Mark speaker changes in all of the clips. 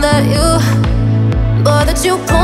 Speaker 1: that you, boy, that you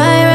Speaker 1: try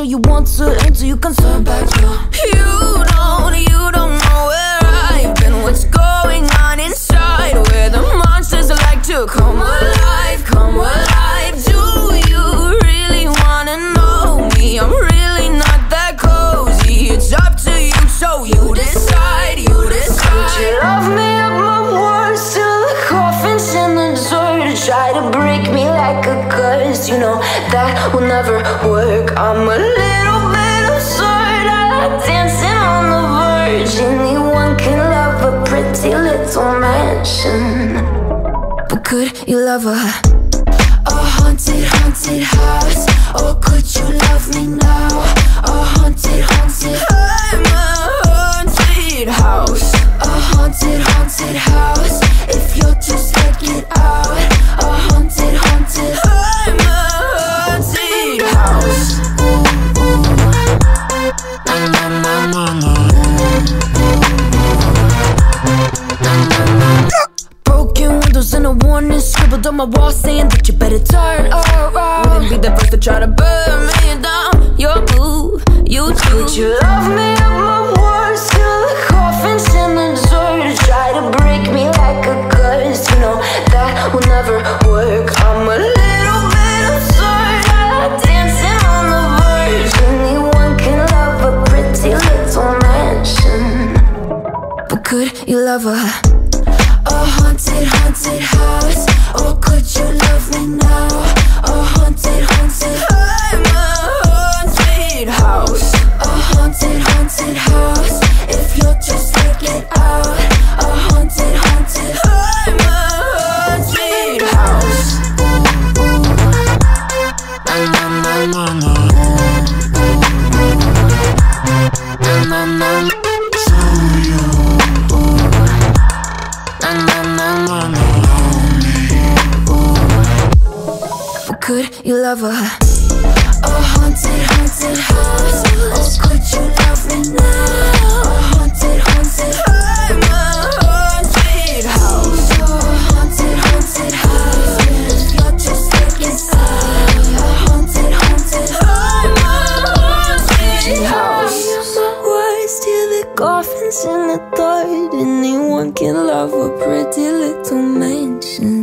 Speaker 2: Show you want to until you turn back. You don't, you don't know where I've been. What's going on inside? Where the monsters like to come alive, come alive. Do you really wanna know me? I'm really not that cozy. It's up to you, so you decide. You decide. Could you love me up my words till the coffin's in the dirt? Try to break me like a curse. You know that will never work. I'm a mansion. But could you love a a haunted, haunted house? Or could you love me now? A haunted, haunted I'm a haunted house A haunted, haunted house try to burn me down. Your move, you too. Could you love me up my words till the coffin's in the dirt? Try to break me like a curse. You know that will never work. I'm a little bit absurd. I like dancing on the verge. Anyone can love a pretty little mansion. But could you love a could you love a a haunted, haunted house? Or could you love me now? A haunted, haunted I'm a haunted house. A haunted, haunted house. You're too scared inside A haunted, haunted I'm a haunted house. Words till the coffin's in the dirt Anyone can love a pretty little mansion